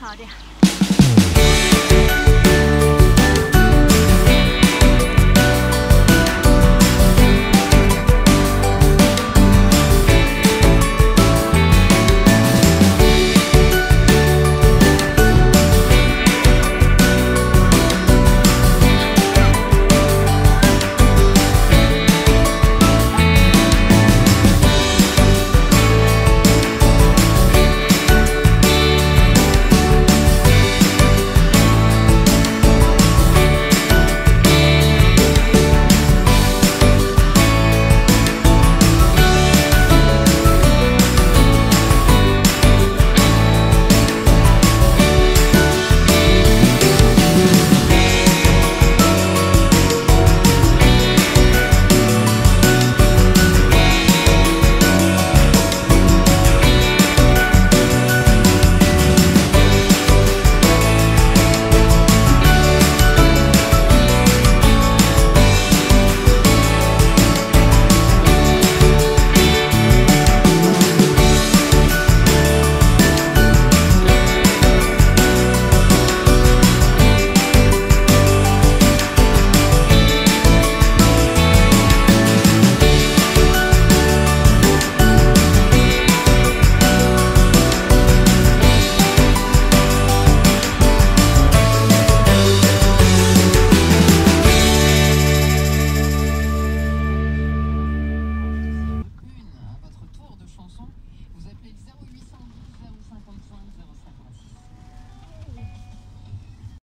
好的。